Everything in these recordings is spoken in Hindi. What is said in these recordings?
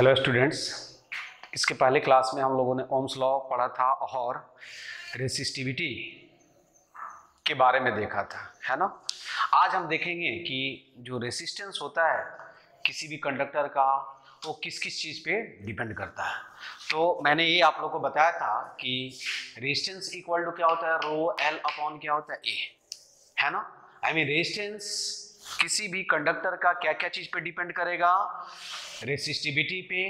हेलो स्टूडेंट्स इसके पहले क्लास में हम लोगों ने ओम्स लॉ पढ़ा था और रेसिस्टिविटी के बारे में देखा था है ना आज हम देखेंगे कि जो रेसिस्टेंस होता है किसी भी कंडक्टर का वो किस किस चीज़ पे डिपेंड करता है तो मैंने ये आप लोगों को बताया था कि रेजिस्टेंस इक्वल टू क्या होता है रो एल अपॉन क्या होता है ए है ना आई मीन रेजिस्टेंस किसी भी कंडक्टर का क्या क्या चीज़ पे डिपेंड करेगा रेसिस्टिविटी पे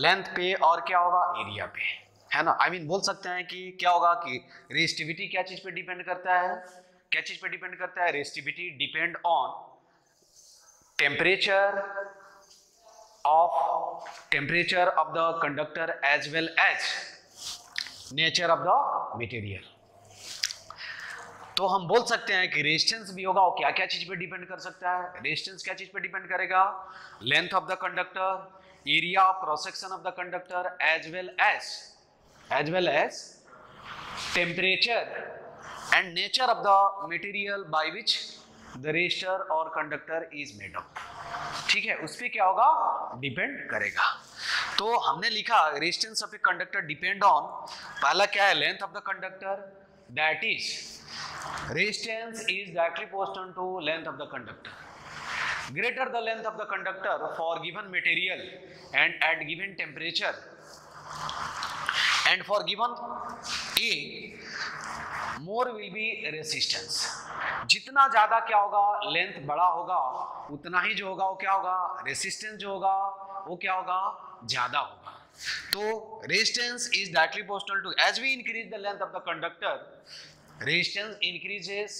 लेंथ पे और क्या होगा एरिया पे है ना आई I मीन mean, बोल सकते हैं कि क्या होगा कि रेसिस्टिविटी क्या चीज़ पे डिपेंड करता है क्या चीज़ पे डिपेंड करता है resistivity depend on temperature of temperature of the conductor as well as nature of the material तो हम बोल सकते हैं कि रेजिस्टेंस भी होगा वो क्या क्या चीज पे डिपेंड कर सकता है रेजिस्टेंस क्या चीज पे डिपेंड करेगा length of the conductor area of cross section of the conductor as well as as well as temperature and nature of the material by which the resistor और कंडक्टर इज मेड ऑफ ठीक है उस पर क्या होगा डिपेंड करेगा तो हमने लिखा resistance of a conductor depend on पहला क्या है length of the conductor that is Resistance is directly proportional to length of the conductor. Greater the length of the conductor for given material and at given temperature and for given A, more will be resistance. जितना ज़्यादा क्या होगा लेंथ बड़ा होगा उतना ही जो होगा वो क्या होगा रेसिस्टेंस जो होगा वो क्या होगा ज़्यादा होगा तो resistance is directly postal to as we increase the length of the conductor resistance increases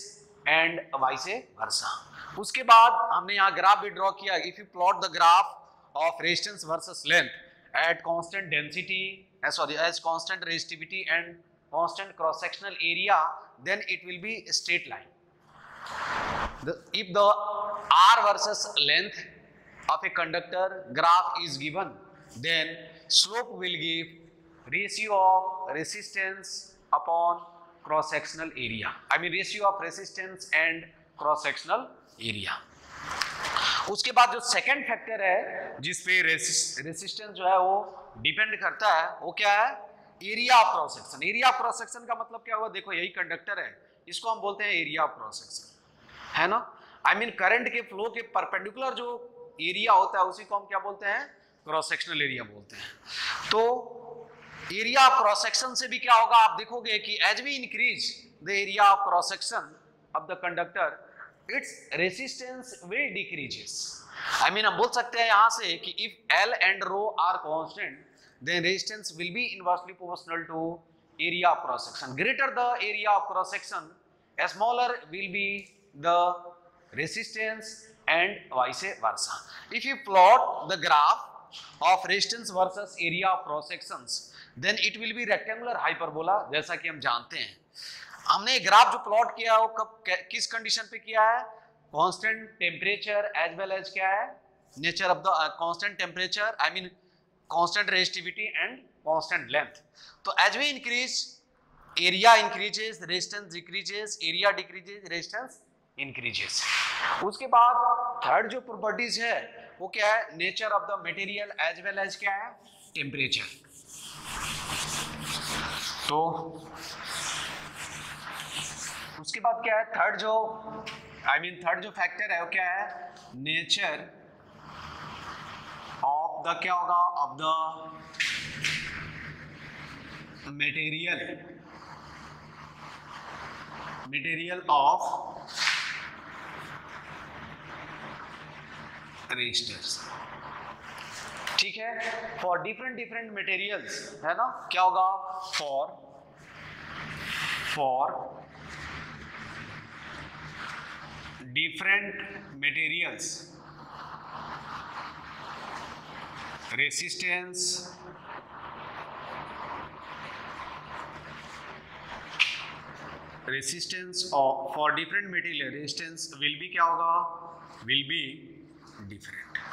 and vice versa उसके बाद हमने यहाँ ग्राफ भी ड्रॉ किया if you plot the graph of resistance versus length at constant density sorry as constant resistivity and constant cross sectional area then it will be straight line if the R versus length of a conductor graph is given then slope will give ratio of resistance upon cross sectional area i mean ratio of resistance and cross sectional area उसके बाद जो सेकंड फैक्टर है जिस पे रेसिस्टेंस जो है वो डिपेंड करता है वो क्या है area of cross section area of cross section का मतलब क्या हुआ देखो यही कंडक्टर है इसको हम बोलते हैं एरिया ऑफ क्रॉस सेक्शन है ना आई मीन करंट के फ्लो के परपेंडिकुलर जो एरिया होता है उसी को हम क्या बोलते हैं क्रॉस सेक्शनल एरिया बोलते हैं तो एरिया ऑफ क्रॉस सेक्शन से भी क्या होगा आप देखोगे कि as we increase the area of cross section of the conductor its resistance will decreases I mean हम बोल सकते हैं यहां से कि if L and rho are constant then resistance will be inversely proportional to area of cross section greater the area of cross section smaller will be the resistance and vice versa if you plot the graph of resistance versus area of cross sections then it will be rectangular hyperbola जैसा कि हम जानते हैं हमने ग्राफ जो प्लॉट किया वो कब किस कंडीशन पे किया है constant temperature as well as क्या है nature of the constant temperature I mean constant resistivity and constant length तो as we increase area increases resistance decreases area decreases resistance increases उसके बाद थर्ड जो प्रॉपर्टीज है वो क्या है nature of the material as well as क्या है टेम्परेचर तो उसके बाद क्या है थर्ड जो आई मीन थर्ड जो फैक्टर है वो क्या है नेचर ऑफ द क्या होगा of the material material of resistors ठीक है फॉर डिफरेंट डिफरेंट मटेरियल्स है ना क्या होगा for for different materials resistance resistance for different material resistance will be क्या होगा विल बी डिफरेंट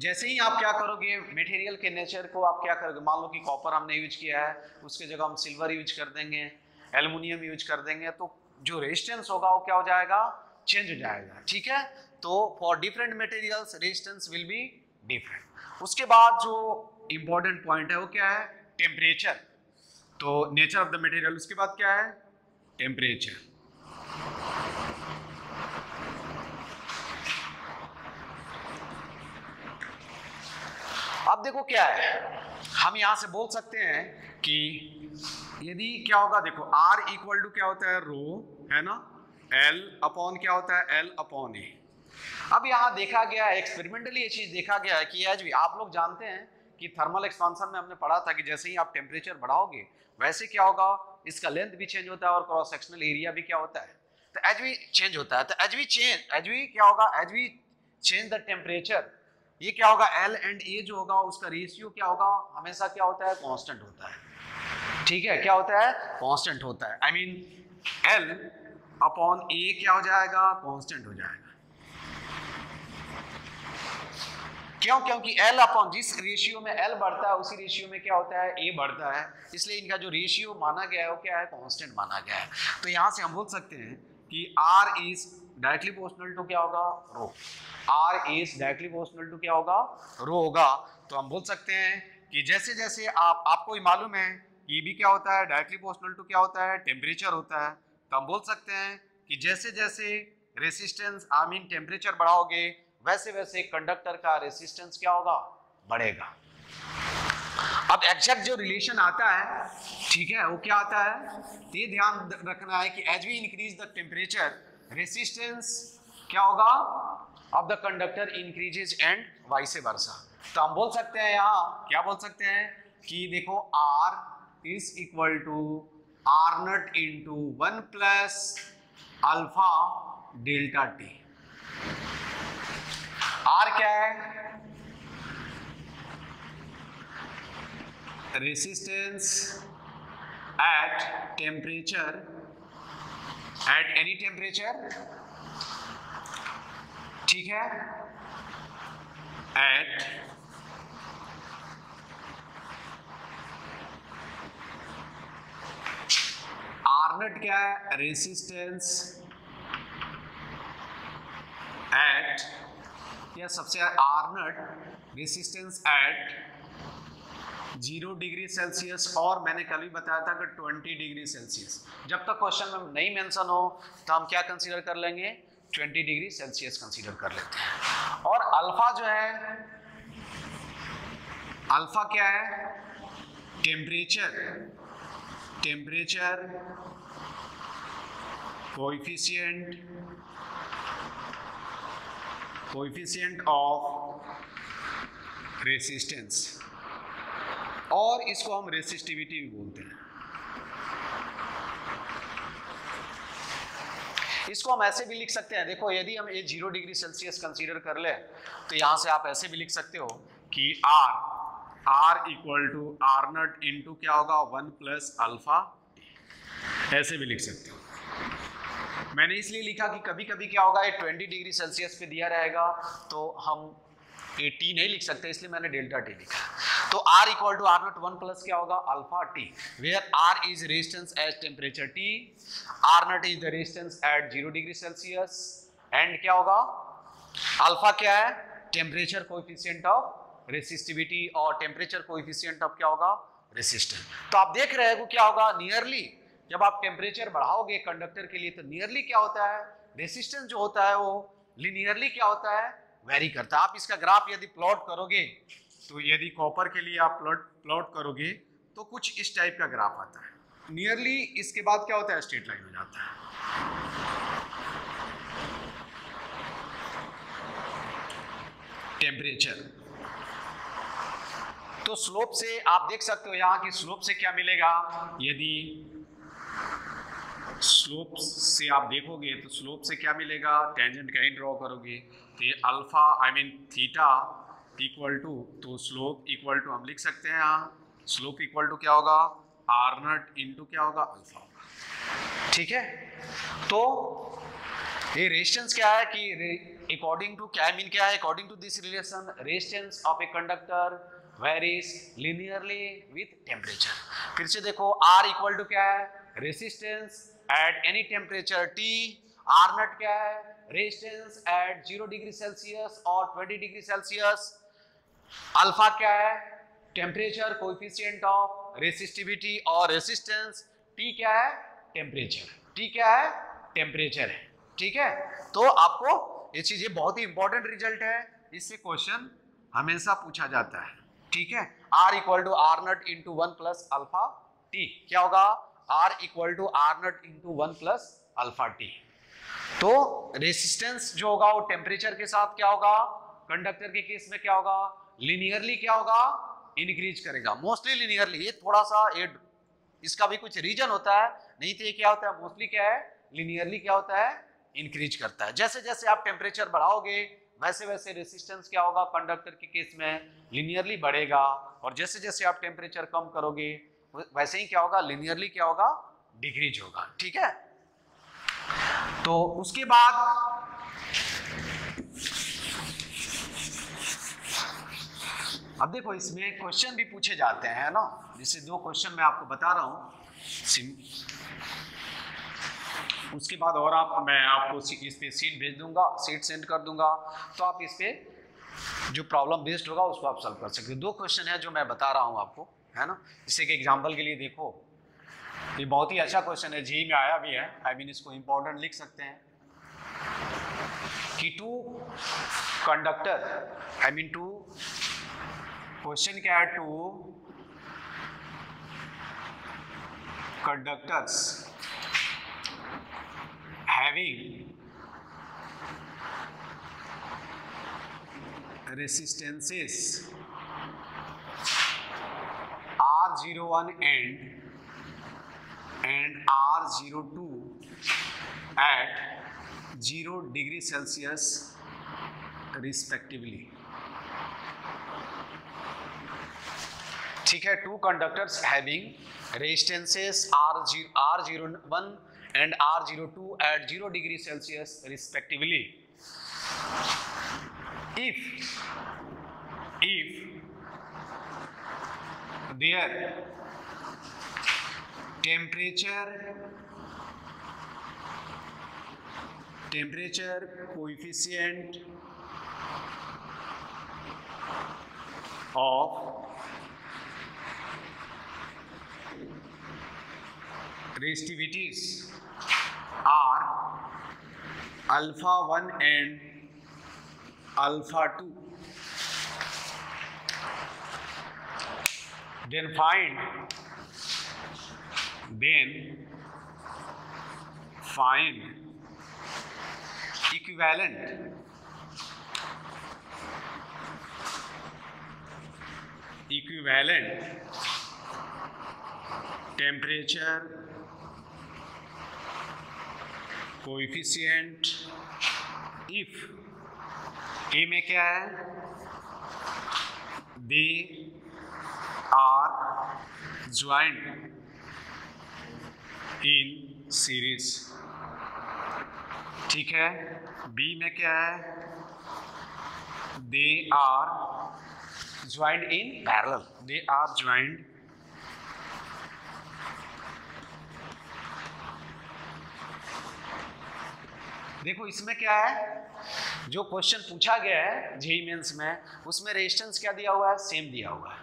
जैसे ही आप क्या करोगे मटेरियल के नेचर को आप क्या करोगे मान लो कि कॉपर हमने यूज किया है उसके जगह हम सिल्वर यूज कर देंगे एल्यूमिनियम यूज कर देंगे तो जो रेजिस्टेंस होगा वो क्या हो जाएगा चेंज हो जाएगा ठीक है तो for different materials resistance will be different उसके बाद जो इम्पोर्टेंट पॉइंट है वो क्या है टेम्परेचर तो नेचर ऑफ द मटेरियल उसके बाद क्या है टेम्परेचर अब देखो क्या है हम यहां से बोल सकते हैं कि यदि क्या होगा देखो आर इक्वल टू क्या होता है रो है ना एल अपॉन क्या होता है एल अपॉन ए अब यहाँ देखा गया है एक्सपेरिमेंटली ये चीज देखा गया है कि एज भी आप लोग जानते हैं कि थर्मल एक्सपांसन में हमने पढ़ा था कि जैसे ही आप टेम्परेचर बढ़ाओगे वैसे क्या होगा इसका लेंथ भी चेंज होता है और क्रॉस सेक्शनल एरिया भी क्या होता है तो एज भी चेंज होता है तो एज भी चेंज एज भी क्या होगा एज भी चेंज द टेम्परेचर ये क्या होगा एल एंड ए जो होगा उसका रेशियो क्या होगा हमेशा क्या होता है कॉन्स्टेंट होता है ठीक है क्या होता है कॉन्स्टेंट होता है I mean L upon A क्या हो जाएगा कॉन्स्टेंट हो जाएगा क्यों क्योंकि एल अपॉन जिस रेशियो में एल बढ़ता है उसी रेशियो में क्या होता है ए बढ़ता है इसलिए इनका जो रेशियो माना गया है वो क्या है कांस्टेंट माना गया है तो यहां से हम बोल सकते हैं कि आर इज डायरेक्टली पोस्टनल टू क्या होगा रो आर इज डायरेक्टली पोस्टनल टू क्या होगा रो होगा तो हम बोल सकते हैं कि जैसे जैसे आप आपको ही मालूम है ये भी क्या होता है डायरेक्टली पोस्टनल टू क्या होता है टेम्परेचर होता है तो हम बोल सकते हैं कि जैसे जैसे रेसिस्टेंस आई मीन टेम्परेचर बढ़ाओगे वैसे वैसे कंडक्टर का रेसिस्टेंस क्या होगा बढ़ेगा अब एग्जैक्ट जो रिलेशन आता है ठीक है वो क्या आता है ये ध्यान रखना है कि as we increase the temperature resistance क्या होगा of the conductor increases and vice versa तो हम बोल सकते हैं यहां क्या बोल सकते हैं कि देखो R is equal to R naught to one plus alpha delta T R क्या है resistance at temperature at any temperature ठीक है एट आरनेट क्या है रेसिस्टेंस एट या सबसे R naught resistance at zero degree Celsius और मैंने कल भी बताया था कि ट्वेंटी डिग्री सेल्सियस जब तक क्वेश्चन में नहीं मेंशन हो तो हम क्या कंसीडर कर लेंगे ट्वेंटी डिग्री सेल्सियस कंसीडर कर लेते हैं और अल्फा जो है अल्फा क्या है temperature temperature coefficient coefficient of resistance और इसको हम रेसिस्टिविटी भी बोलते हैं इसको हम ऐसे भी लिख सकते हैं देखो यदि हम ये जीरो डिग्री सेल्सियस कंसीडर कर ले तो यहां से आप ऐसे भी लिख सकते हो कि R R equal to R naught into क्या होगा वन प्लस अल्फा ऐसे भी लिख सकते हो मैंने इसलिए लिखा कि कभी कभी क्या होगा ये 20 डिग्री सेल्सियस पे दिया रहेगा तो हम टी नहीं लिख सकते इसलिए मैंने डेल्टा टी लिखा तो R equal to R not one plus क्या होगा alpha T where R is resistance as temperature T R not is the resistance at zero degree Celsius and क्या होगा अल्फा क्या है टेम्परेचर कोएफिशिएंट ऑफ रेसिस्टिविटी और टेम्परेचर कोएफिशिएंट ऑफ क्या होगा रेसिस्टेंस तो आप देख रहे हो क्या होगा नियरली जब आप टेम्परेचर बढ़ाओगे कंडक्टर के लिए तो नियरली क्या होता है रेसिस्टेंस जो होता है वो लिनियरली क्या होता है वेरी करता है आप इसका ग्राफ यदि प्लॉट करोगे तो यदि कॉपर के लिए आप प्लॉट प्लॉट करोगे तो कुछ इस टाइप का ग्राफ आता है नियरली इसके बाद क्या होता है स्ट्रेट लाइन हो जाता है टेम्परेचर तो स्लोप से आप देख सकते हो यहाँ की स्लोप से क्या मिलेगा यदि स्लोप से आप देखोगे तो स्लोप से क्या मिलेगा टेंजेंट का ड्रॉ करोगे ये alpha I mean theta equal to तो स्लोप इक्वल टू हम लिख सकते हैं यहाँ स्लोप इक्वल टू क्या होगा आर नट इंटू क्या होगा अल्फा ठीक है तो ये रेजिस्टेंस क्या है कि अकॉर्डिंग टू क्या मीन क्या है according to this relation resistance of a conductor varies linearly with temperature फिर से देखो आर इक्वल टू क्या है resistance at any temperature T R not क्या है resistance at zero degree Celsius और ट्वेंटी डिग्री सेल्सियस अल्फा क्या है टेम्परेचर कोफिशियंट ऑफ रेसिस्टिविटी और रेसिस्टेंस टी क्या है टेम्परेचर टी क्या है टेम्परेचर है ठीक है तो आपको ये चीज ये बहुत ही इंपॉर्टेंट रिजल्ट है इससे क्वेश्चन हमेशा पूछा जाता है ठीक है R equal to R naught into one plus alpha T क्या होगा R equal to R naught into one plus alpha T तो रेसिस्टेंस जो होगा वो टेम्परेचर के साथ क्या होगा कंडक्टर के केस में क्या होगा लिनियरली क्या होगा इंक्रीज करेगा मोस्टली लिनियरली ये थोड़ा सा ये इसका भी कुछ रीजन होता है नहीं तो ये क्या होता है मोस्टली क्या है लिनियरली क्या होता है इंक्रीज करता है जैसे जैसे आप टेम्परेचर बढ़ाओगे वैसे वैसे रेसिस्टेंस क्या होगा कंडक्टर के केस में लिनियरली बढ़ेगा और जैसे जैसे आप टेम्परेचर कम करोगे वैसे ही क्या होगा लिनियरली क्या होगा डिक्रीज होगा ठीक है तो उसके बाद अब देखो इसमें क्वेश्चन भी पूछे जाते हैं ना जैसे दो क्वेश्चन मैं आपको बता रहा हूँ उसके बाद और आप मैं आपको इस पे सीट भेज दूंगा सीट सेंड कर दूंगा तो आप इस पर जो प्रॉब्लम बेस्ड होगा उसको आप सॉल्व कर सकते हो दो क्वेश्चन है जो मैं बता रहा हूँ आपको है ना जैसे कि एग्जाम्पल के लिए देखो ये बहुत ही अच्छा क्वेश्चन है जी में आया भी है आई I मीन mean, इसको इंपॉर्टेंट लिख सकते हैं कि two conductor I mean two question क्या है two conductors having R zero one and and R02 at 0 degree Celsius respectively. Two conductors having resistances R01 and R02 at 0 degree Celsius respectively. If there temperature temperature coefficient of resistivities are alpha 1 and alpha 2 then find then find equivalent equivalent temperature coefficient if a में क्या है they are joined in series ठीक है बी में क्या है they are joined in parallel they are joined देखो इसमें क्या है जो क्वेश्चन पूछा गया है जेई मेंस में उसमें रेजिस्टेंस क्या दिया हुआ है सेम दिया हुआ है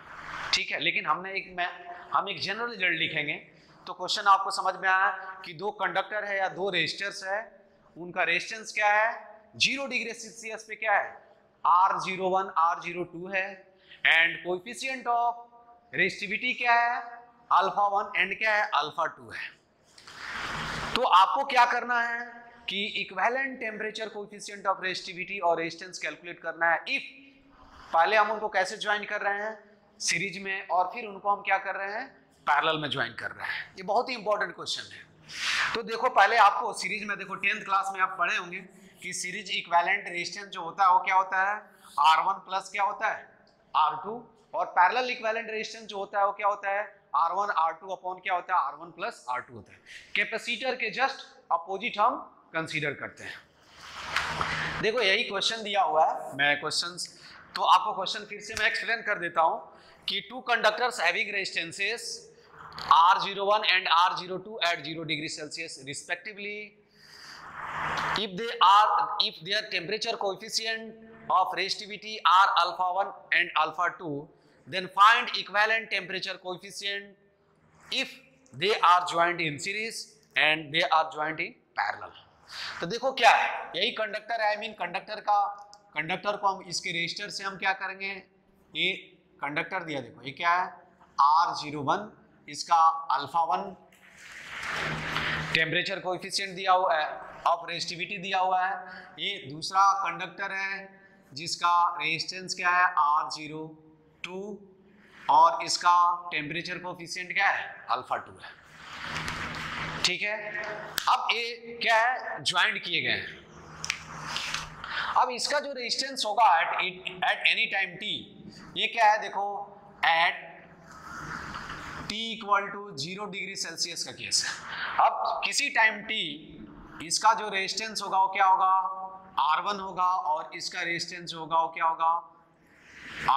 ठीक है लेकिन हमने एक मैं हम एक जनरल रिजल्ट लिखेंगे तो क्वेश्चन आपको समझ में आया कि दो कंडक्टर है या दो रेजिस्टर्स है उनका रेजिस्टेंस क्या है जीरो डिग्री सेल्सियस पे क्या है R zero one R zero two है एंड कोफिशियंट ऑफ रेजिस्टिविटी क्या है अल्फा वन एंड क्या है अल्फा टू है तो आपको क्या करना है कि equivalent temperature coefficient of resistivity और रेजिस्टेंस कैलकुलेट करना है इफ पहले हम उनको कैसे ज्वाइन कर रहे हैं सीरीज में और फिर उनको हम क्या कर रहे हैं पैरल में ज्वाइन कर रहा है ये बहुत ही इंपॉर्टेंट क्वेश्चन है तो देखो पहले आपको सीरीज में देखो टेंथ क्लास में आप पढ़े होंगे कि सीरीज इक्वेलेंट रेजिस्टेंस जो होता है वो क्या होता है आर वन प्लस क्या होता है आर टू और पैरल इक्वेलेंट रेजिस्टेंस जो होता है वो क्या होता है R one R two upon क्या होता है R one plus R two होता है कैपेसिटर के जस्ट अपोजिट हम कंसिडर करते हैं देखो यही क्वेश्चन दिया हुआ है मैं क्वेश्चन तो आपको क्वेश्चन फिर से मैं एक्सप्लेन कर देता हूँ कि two conductors having resistances R01 and R02 at 0 degree Celsius respectively. If they are, if their temperature coefficient of restivity are alpha 1 and alpha 2, then find equivalent temperature coefficient if they are joined in series and they are joined in parallel. तो देखो क्या है यही कंडक्टर है आई मीन कंडक्टर का कंडक्टर को हम इसके रजिस्टर से हम क्या करेंगे ये कंडक्टर दिया देखो ये क्या है आर जीरो वन इसका अल्फा वन टेम्परेचर कोएफिशिएंट दिया हुआ है ऑफ रेजिटिविटी दिया हुआ है ये दूसरा कंडक्टर है जिसका रेजिस्टेंस क्या है आर जीरो टू और इसका टेम्परेचर कोफिशियंट क्या है अल्फा टू है ठीक है अब ये क्या है ज्वाइंट किए गए हैं अब इसका जो रेजिस्टेंस होगा at at any time T ये क्या है देखो at T equal to zero degree Celsius का केस है अब किसी टाइम टी इसका जो रेजिस्टेंस होगा वो क्या होगा आर वन होगा और इसका रेजिस्टेंस होगा वो क्या होगा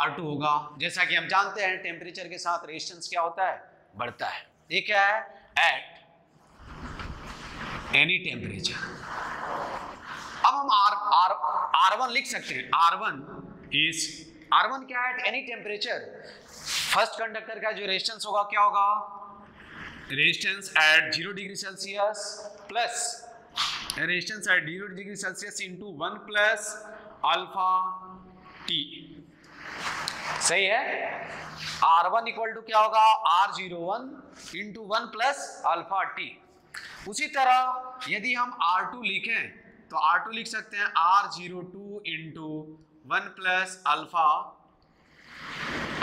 आर टू होगा जैसा कि हम जानते हैं टेम्परेचर के साथ रेजिस्टेंस क्या होता है बढ़ता है ये क्या है एट एनी टेम्परेचर अब हम आर आर आर वन लिख सकते हैं R one is R one क्या है at any temperature first conductor का जो रेजिस्टेंस होगा क्या होगा resistance at zero degree Celsius plus resistance at zero degree Celsius into one plus alpha T सही है आर वन इक्वल टू क्या होगा R zero one into one plus alpha T उसी तरह यदि हम आर टू लिखें तो आर टू लिख सकते हैं R zero two into one plus alpha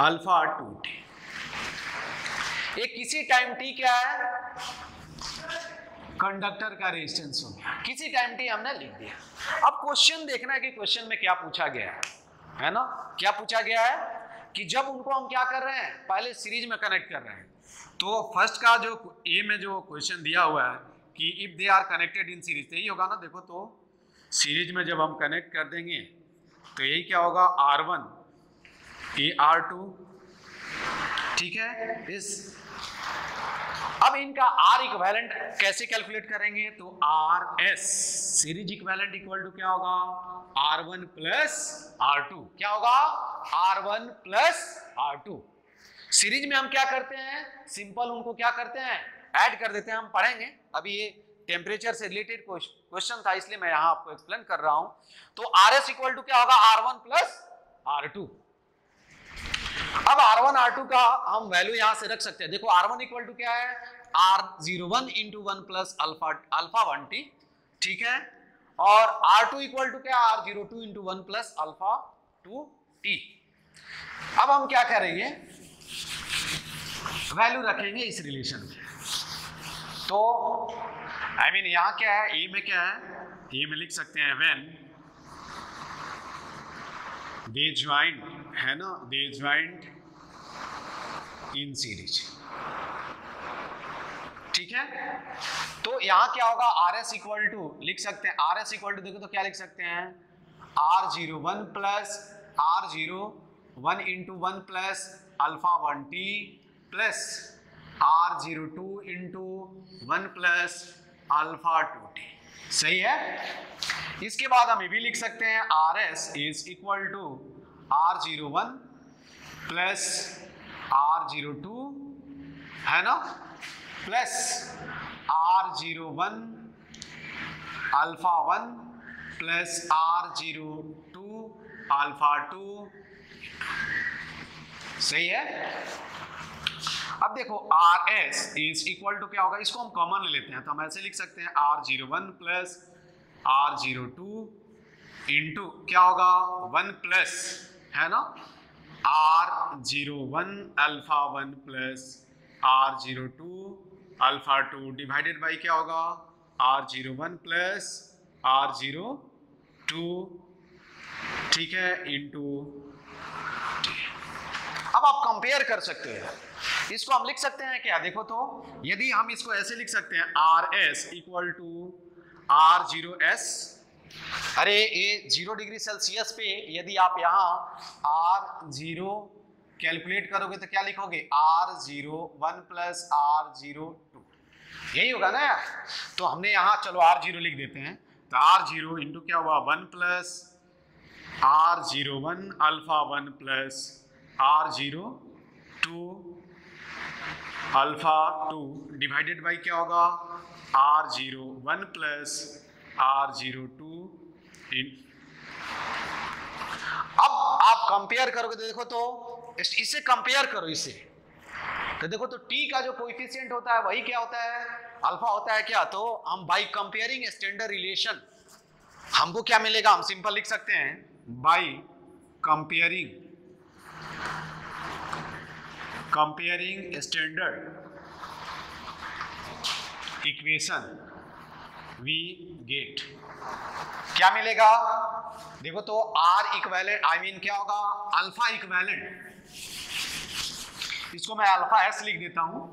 alpha two T ये किसी टाइम टी क्या है कंडक्टर का रेजिस्टेंस हो किसी टाइम टी हमने लिख दिया अब क्वेश्चन देखना है कि क्वेश्चन में क्या पूछा गया है है ना क्या पूछा गया है कि जब उनको हम क्या कर रहे हैं पहले सीरीज में कनेक्ट कर रहे हैं तो फर्स्ट का जो ए में जो क्वेश्चन दिया हुआ है कि if they are connected in series यही होगा ना देखो तो सीरीज में जब हम कनेक्ट कर देंगे तो यही क्या होगा R one a R two ठीक है इस अब इनका आर इक्वेलेंट कैसे कैलकुलेट करेंगे तो R S series equivalent equal to क्या होगा R one plus R two क्या होगा R one plus R two series में हम क्या करते हैं सिंपल उनको क्या करते हैं ऐड कर देते हैं हम पढ़ेंगे अभी ये टेम्परेचर से रिलेटेड क्वेश्चन था इसलिए मैं यहां आपको एक्सप्लेन कर रहा हूं तो आर एस इक्वल टू क्या होगा R one plus R two अब R1 R2 का हम वैल्यू यहां से रख सकते हैं देखो R1 इक्वल टू क्या है R01 zero one into one plus alpha alpha one T ठीक है और R2 इक्वल टू क्या R zero two into one plus alpha two T अब हम क्या करेंगे वैल्यू रखेंगे इस रिलेशन में तो आई I मीन mean, यहां क्या है ए में क्या है ए में लिख सकते हैं वेन दे ज्वाइंट है ना दे ज्वाइंट इन सीरीज ठीक है तो यहां क्या होगा आर एस इक्वल टू लिख सकते हैं आर एस इक्वल टू देखो तो क्या लिख सकते हैं R zero one plus R zero one into one plus alpha one T plus R zero two into one plus alpha two T सही है इसके बाद हम ये भी लिख सकते हैं R S is equal to R zero one plus R zero two है ना plus R zero one alpha one plus R zero two alpha two सही है अब देखो R S is equal to क्या होगा इसको हम कॉमन ले लेते हैं तो हम ऐसे लिख सकते हैं R zero one plus R zero two into क्या होगा वन प्लस है ना R zero one alpha one plus R zero two alpha two divided by क्या होगा R zero one plus R zero two ठीक है टू अब आप कंपेयर कर सकते हैं इसको हम लिख सकते हैं क्या देखो तो यदि हम इसको ऐसे लिख सकते हैं R S equal to R zero S अरे ये जीरो डिग्री सेल्सियस पे यदि आप यहाँ आर जीरो कैलकुलेट करोगे तो क्या लिखोगे R zero one plus R zero two यही होगा ना यार तो हमने यहाँ चलो आर जीरो लिख देते हैं तो आर जीरो इंटू क्या हुआ one plus R zero one alpha one plus R zero two alpha two divided by क्या होगा R zero one plus R zero two अब आप कंपेयर करोगे तो देखो तो इसे कंपेयर करो इसे तो देखो तो टी का जो कोइफिशियंट होता है वही क्या होता है अल्फा होता है क्या तो हम बाई कंपेयरिंग स्टैंडर्ड रिलेशन हमको क्या मिलेगा हम सिंपल लिख सकते हैं by comparing comparing standard equation we get क्या मिलेगा देखो तो आर इक्वेलेंट आई मीन क्या होगा अल्फा इक्वेलेंट इसको मैं अल्फा एस लिख देता हूं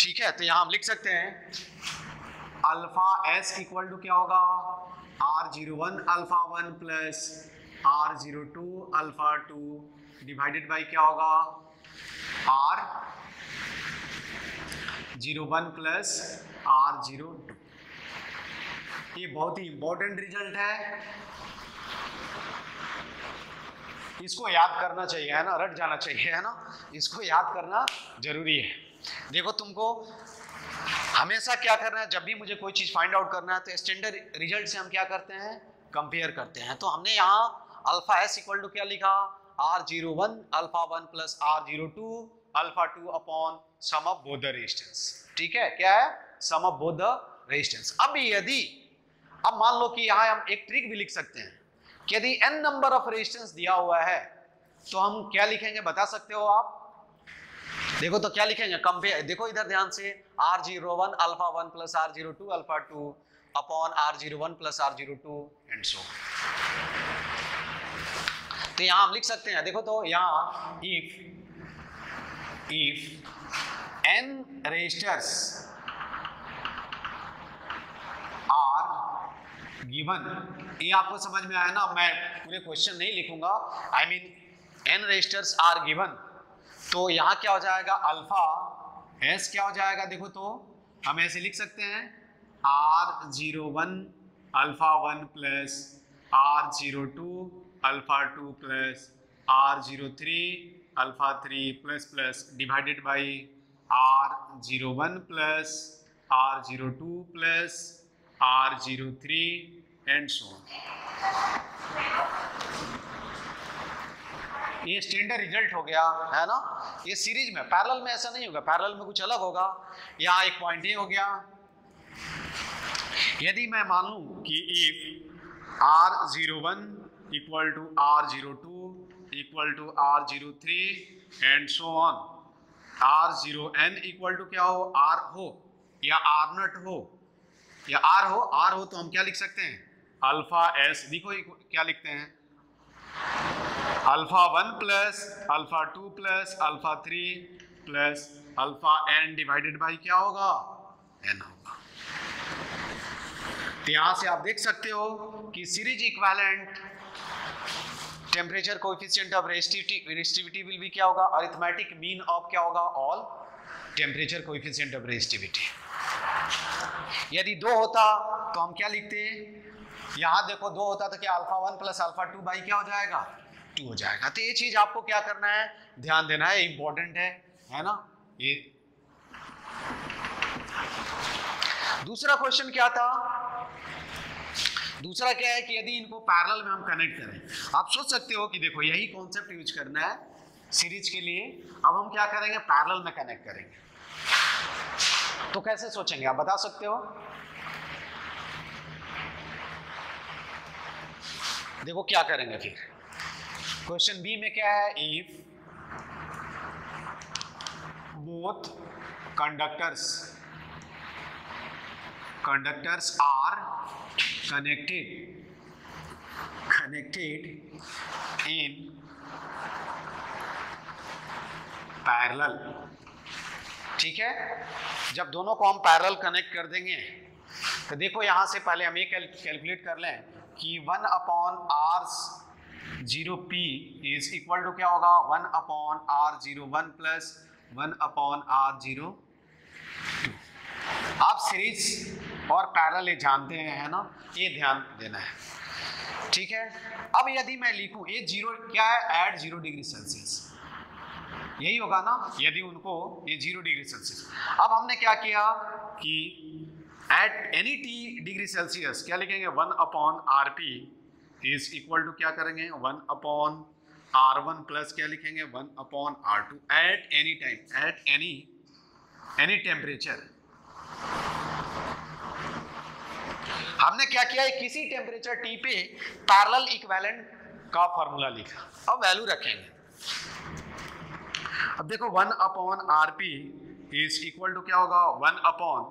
ठीक है तो यहां हम लिख सकते हैं अल्फा एस इक्वल टू क्या होगा R zero one alpha one plus R zero two alpha two divided by क्या होगा R zero one plus R zero two ये बहुत ही इंपॉर्टेंट रिजल्ट है इसको याद करना चाहिए है ना रट जाना चाहिए है ना इसको याद करना जरूरी है देखो तुमको हमेशा क्या करना है जब भी मुझे कोई चीज़ फाइंड आउट करना है तो स्टैंडर्ड रिजल्ट से हम क्या करते हैं कंपेयर करते हैं तो हमने यहाँ अल्फा एस इक्वल टू क्या लिखा R zero one alpha one plus R zero two alpha two upon sum of both the resistance ठीक है क्या है sum of both the resistance अब यदि अब मान लो कि यहां हम एक ट्रिक भी लिख सकते हैं यदि एन नंबर ऑफ रेजिस्टेंस दिया हुआ है तो हम क्या लिखेंगे बता सकते हो आप देखो तो क्या लिखेंगे कंपेयर देखो इधर ध्यान से R zero one alpha one plus R zero two alpha two upon R zero one plus R zero two and so तो यहां हम लिख सकते हैं देखो तो यहां if if N resistors are given ये आपको समझ में आया ना मैं पूरे क्वेश्चन नहीं लिखूंगा I mean N resistors are given तो यहाँ क्या हो जाएगा अल्फा एस क्या हो जाएगा देखो तो हम ऐसे लिख सकते हैं R zero one alpha one plus R zero two alpha two plus R zero three alpha three plus plus divided by R zero one plus R zero two plus R03 and so on ये स्टैंडर्ड रिजल्ट हो गया है ना ये सीरीज में पैरेलल में ऐसा नहीं होगा पैरेलल में कुछ अलग होगा यहाँ एक पॉइंट ये हो गया यदि मैं मान लूं कि if R zero one equal to R zero two equal to R zero three and so on R zero N equal to क्या हो आर हो या आर नट हो या आर हो आर हो तो हम क्या लिख सकते हैं अल्फा एस देखो क्या लिखते हैं alpha one plus alpha two plus alpha three plus alpha N divided by क्या होगा एन होगा तो यहां से आप देख सकते हो कि series equivalent temperature coefficient of resistivity resistivity will भी क्या होगा अरिथमेटिक मीन ऑफ क्या होगा all temperature coefficient of resistivity यदि दो होता तो हम क्या लिखते यहां देखो दो होता तो क्या alpha one plus alpha two by क्या हो जाएगा टू हो जाएगा तो ये चीज आपको क्या करना है ध्यान देना है इंपॉर्टेंट है है ना ये दूसरा क्वेश्चन क्या था दूसरा क्या है कि यदि इनको पैरेलल में हम कनेक्ट करें आप सोच सकते हो कि देखो यही कॉन्सेप्ट यूज करना है सीरीज के लिए अब हम क्या करेंगे पैरेलल में कनेक्ट करेंगे तो कैसे सोचेंगे आप बता सकते हो देखो क्या करेंगे फिर क्वेश्चन बी में क्या है if both conductors conductors are connected connected in parallel ठीक है जब दोनों को हम पैरल कनेक्ट कर देंगे तो देखो यहां से पहले हम ये कैलकुलेट कर लें कि one upon R zero P is equal to क्या होगा one upon R zero one plus one upon R zero आप सीरीज और पैरल ये जानते हैं है ना ये ध्यान देना है ठीक है अब यदि मैं लिखूं ये जीरो क्या है एट जीरो डिग्री सेल्सियस यही होगा ना यदि उनको ये जीरो डिग्री सेल्सियस अब हमने क्या किया कि at any T degree Celsius क्या लिखेंगे one upon R P is equal to क्या करेंगे one upon R one plus क्या लिखेंगे one upon R two at any time at any any temperature हमने क्या किया है किसी टेम्परेचर टी पे पैरेलल इक्वेलेंट का फॉर्मूला लिखा अब वैल्यू रखेंगे अब देखो one upon R P is equal to क्या होगा one upon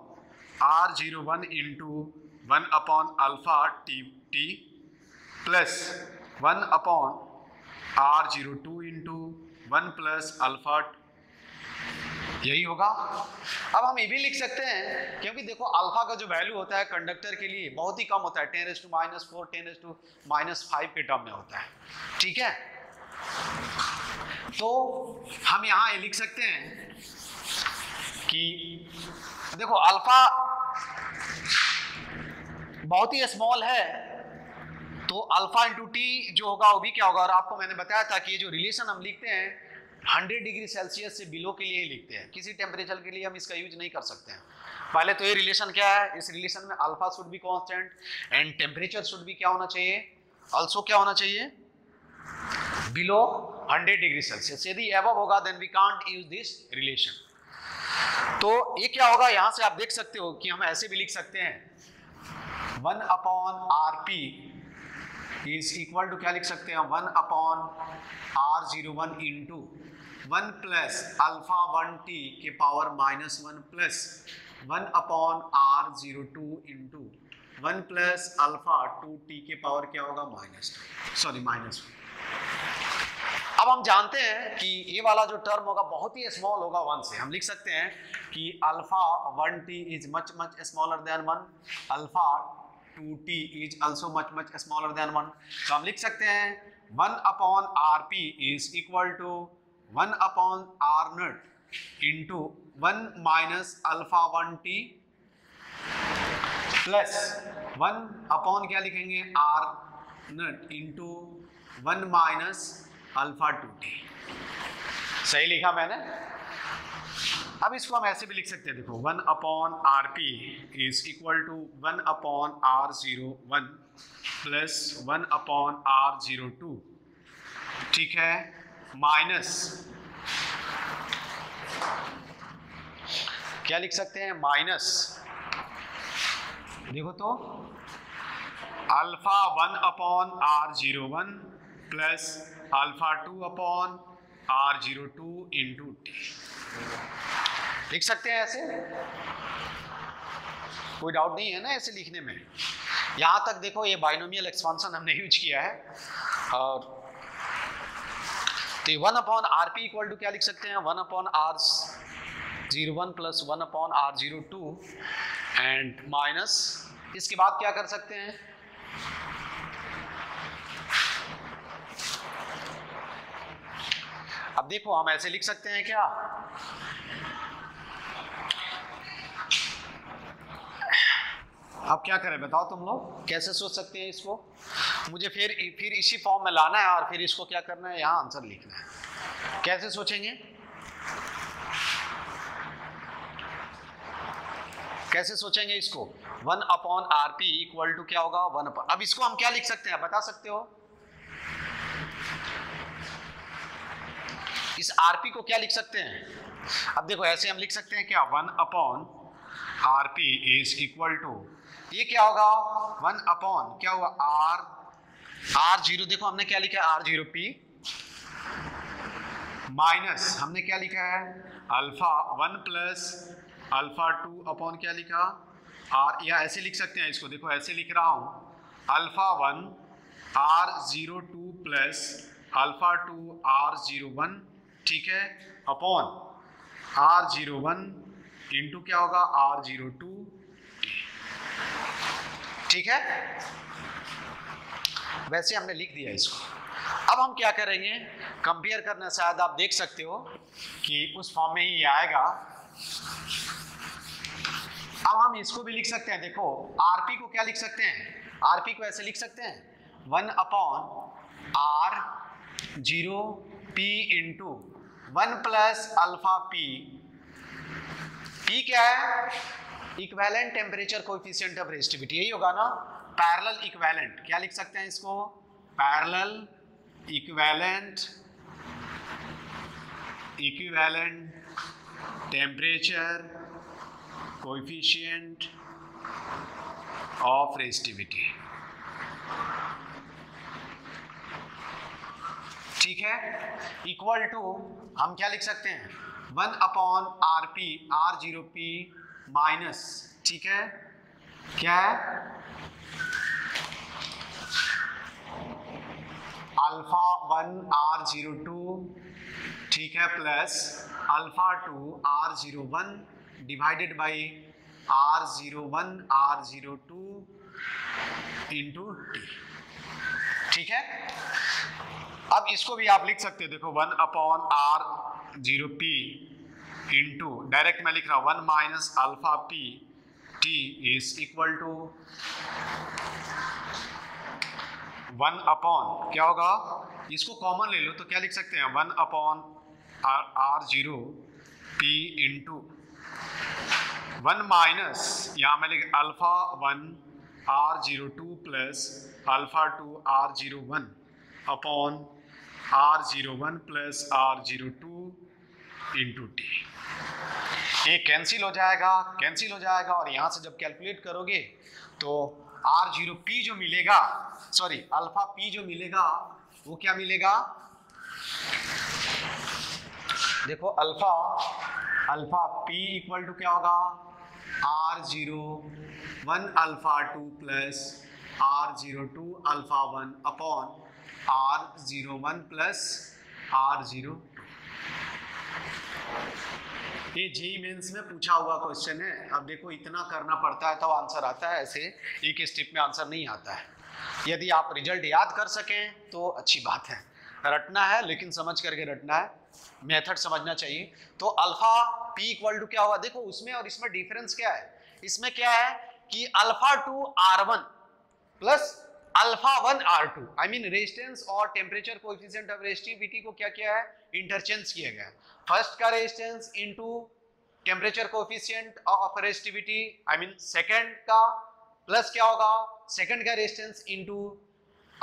R zero one into one upon alpha T T plus one upon R zero two into one plus alpha यही होगा अब हम ये भी लिख सकते हैं क्योंकि देखो अल्फा का जो वैल्यू होता है कंडक्टर के लिए बहुत ही कम होता है ten S to minus four ten S to minus five के टर्म में होता है ठीक है तो हम यहां ये लिख सकते हैं कि देखो अल्फा बहुत ही स्मॉल है तो अल्फा इंटू टी जो होगा वो भी क्या होगा और आपको मैंने बताया था कि ये जो रिलेशन हम लिखते हैं 100 डिग्री सेल्सियस से बिलो के लिए ही लिखते हैं किसी टेम्परेचर के लिए हम इसका यूज नहीं कर सकते हैं पहले तो ये रिलेशन क्या है इस रिलेशन में अल्फा शुड भी कॉन्स्टेंट एंड टेम्परेचर शुड भी क्या होना चाहिए ऑल्सो क्या होना चाहिए बिलो 100 डिग्री सेल्सियस यदि एबव होगा then we can't use this relation तो ये क्या होगा यहां से आप देख सकते हो कि हम ऐसे भी लिख सकते हैं one upon R P is equal to क्या लिख सकते हैं one upon R zero one to one plus alpha one T के power minus one plus one upon R zero two into one plus alpha two T के पावर क्या होगा minus two sorry minus one अब हम जानते हैं कि ये वाला जो टर्म होगा बहुत ही स्मॉल होगा वन से हम लिख सकते हैं कि alpha one T is much much smaller than one alpha two T is also much much smaller than one तो हम लिख सकते हैं one upon R P is equal to one upon R nought into one minus alpha one T plus one upon क्या लिखेंगे R nought into one minus alpha two T सही लिखा मैंने अब इसको हम ऐसे भी लिख सकते हैं देखो one upon R P is equal to one upon R zero one plus one upon R zero two ठीक है माइनस क्या लिख सकते हैं माइनस देखो तो alpha one upon R zero one plus alpha two upon R zero two into T लिख सकते हैं ऐसे कोई डाउट नहीं है ना ऐसे लिखने में यहाँ तक देखो ये बाइनोमियल एक्सपांसन हमने यूज किया है और तो one upon R P equal to क्या लिख सकते हैं one upon R zero one plus one upon R zero two and minus इसके बाद क्या कर सकते हैं अब देखो हम ऐसे लिख सकते हैं क्या अब क्या करें बताओ तुम लोग कैसे सोच सकते हैं इसको मुझे फिर फिर इसी फॉर्म में लाना है और फिर इसको क्या करना है यहां आंसर लिखना है कैसे सोचेंगे कैसे सोचेंगे इसको one upon R P equal to क्या होगा वन अपॉन अब इसको हम क्या लिख सकते हैं बता सकते हो इस आरपी को क्या लिख सकते हैं अब देखो ऐसे हम लिख सकते हैं क्या one upon R P is equal to ये क्या होगा वन अपॉन क्या हुआ आर आर जीरो देखो हमने क्या लिखा है आर जीरो पी माइनस हमने क्या लिखा है alpha one plus alpha two upon क्या लिखा आर या ऐसे लिख सकते हैं इसको देखो ऐसे लिख रहा हूं alpha one R zero two plus alpha two R zero one ठीक है upon R zero one into क्या होगा आर जीरो टू ठीक है वैसे हमने लिख दिया इसको अब हम क्या करेंगे कंपेयर करना शायद आप देख सकते हो कि उस फॉर्म में ही आएगा अब हम इसको भी लिख सकते हैं देखो आरपी को क्या लिख सकते हैं आरपी को ऐसे लिख सकते हैं one upon R zero P into one plus alpha P P क्या है इक्वेलेंट टेम्परेचर कोफिशियंट ऑफ यही होगा ना पैरेलल इक्वेलेंट क्या लिख सकते हैं इसको parallel equivalent equivalent temperature coefficient of resistivity ठीक है इक्वल टू हम क्या लिख सकते हैं one upon R P R zero P minus ठीक है क्या है alpha one R zero two ठीक है plus alpha two R zero one divided by R zero one R zero two into T ठीक है अब इसको भी आप लिख सकते हैं देखो one upon R zero P into direct मैं लिख रहा हूं one minus alpha P T is equal to one upon क्या होगा इसको कॉमन ले लो तो क्या लिख सकते हैं one upon R zero P into one minus यहां मैं लिख alpha one R zero two plus alpha two R zero one upon R zero one plus R zero two into T ये कैंसिल हो जाएगा कैंसिल हो जाएगा और यहाँ से जब कैलकुलेट करोगे तो आर जीरो पी जो मिलेगा सॉरी अल्फा पी जो मिलेगा वो क्या मिलेगा देखो alpha alpha P equal to क्या होगा R zero one alpha two plus R zero two alpha one upon R zero one plus R zero ये जी मेंस में पूछा हुआ क्वेश्चन है अब देखो इतना करना पड़ता है तब तो आंसर आता है ऐसे एक स्टेप में आंसर नहीं आता है यदि आप रिजल्ट याद कर सकें तो अच्छी बात है रटना है लेकिन समझ करके रटना है मेथड समझना चाहिए तो अल्फा पी इक्वल टू क्या हुआ देखो उसमें और इसमें डिफरेंस क्या है इसमें क्या है कि alpha two R one plus alpha one R two I mean resistance और टेम्परेचर कोएफिशिएंट रेजिस्टिविटी को क्या किया है इंटरचेंज किया गया फर्स्ट का resistance into temperature coefficient of resistivity I mean second का प्लस क्या होगा सेकंड का resistance into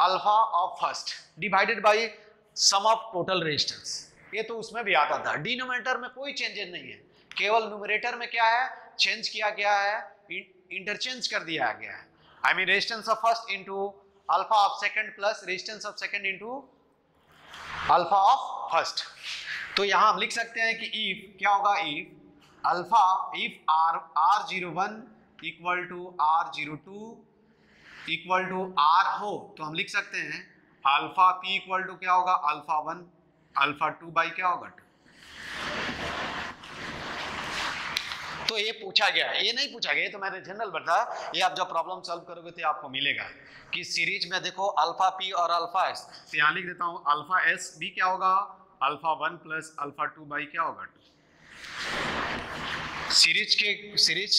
alpha of first divided by sum of total resistance ये तो उसमें भी आता था डिनोमिनेटर में कोई चेंजेस नहीं है केवल न्यूमरेटर में क्या है चेंज किया गया है इंटरचेंज कर दिया गया है I mean resistance of first into alpha of second plus resistance of second into alpha of first. तो यहाँ हम लिख सकते हैं कि if क्या होगा if alpha if r r zero one equal to R zero two equal to R हो तो हम लिख सकते हैं अल्फा पी इक्वल टू क्या होगा alpha one alpha two by क्या होगा टू तो ये पूछा गया ये नहीं पूछा गया तो मैंने जनरल बता ये आप जब प्रॉब्लम सॉल्व करोगे तो आपको मिलेगा कि सीरीज में देखो अल्फा पी और अल्फा एस तो यहाँ लिख देता हूँ अल्फा एस भी क्या होगा alpha one plus alpha two by क्या होगा सीरीज के series